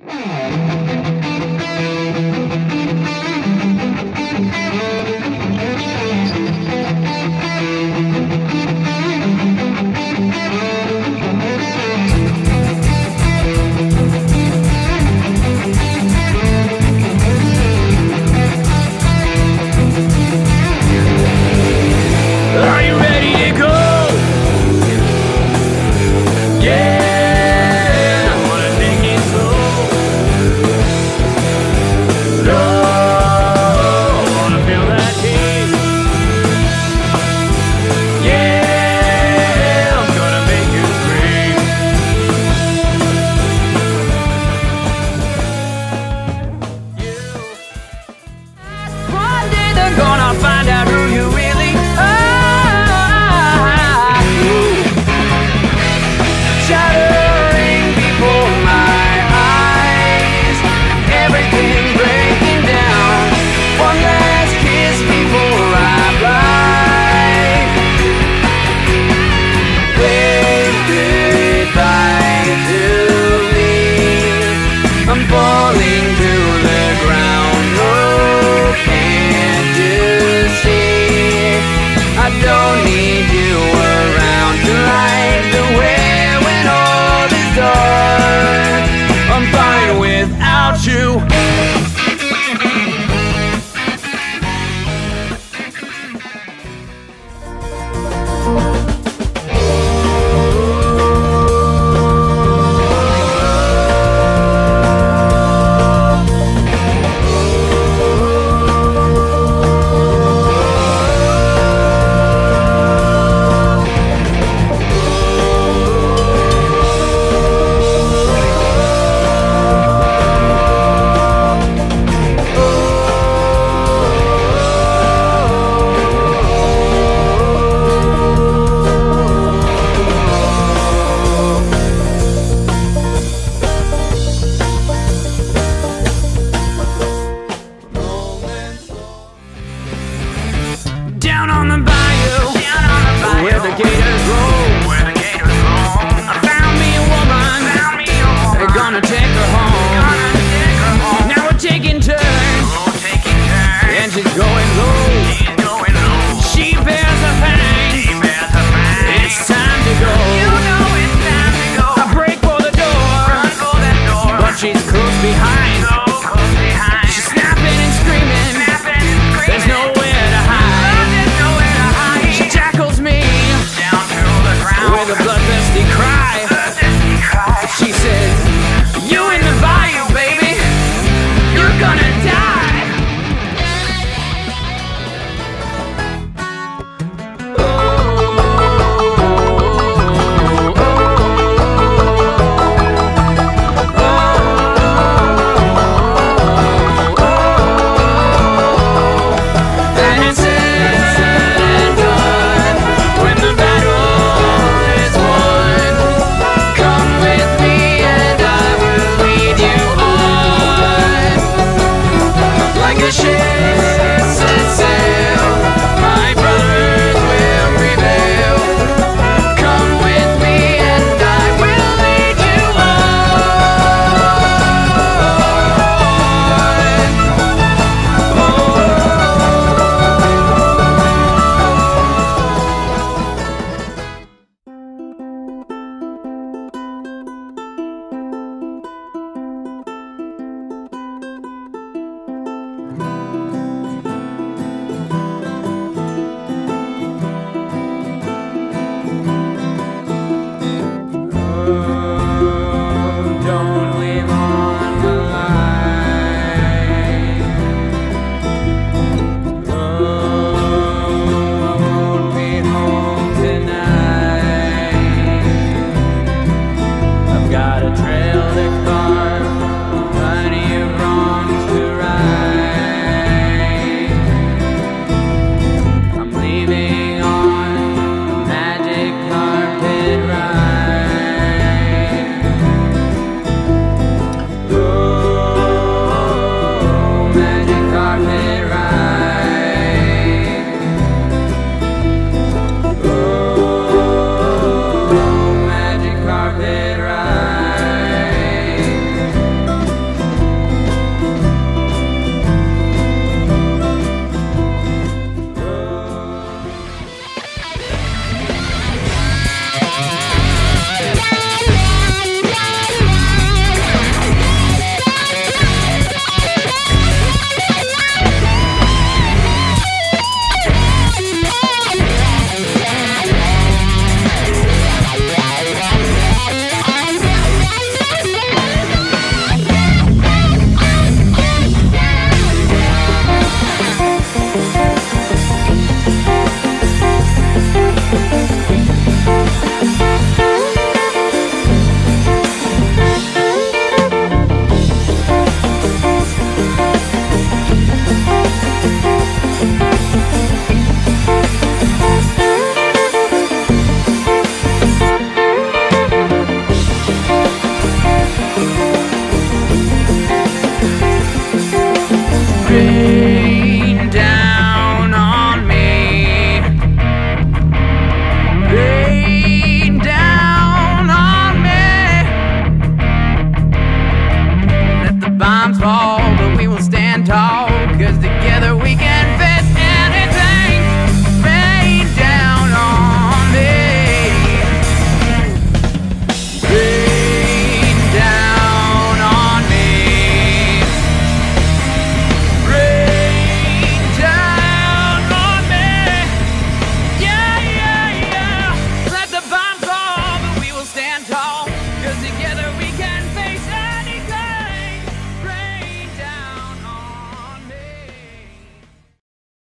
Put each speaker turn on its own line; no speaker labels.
Thank you. Down on the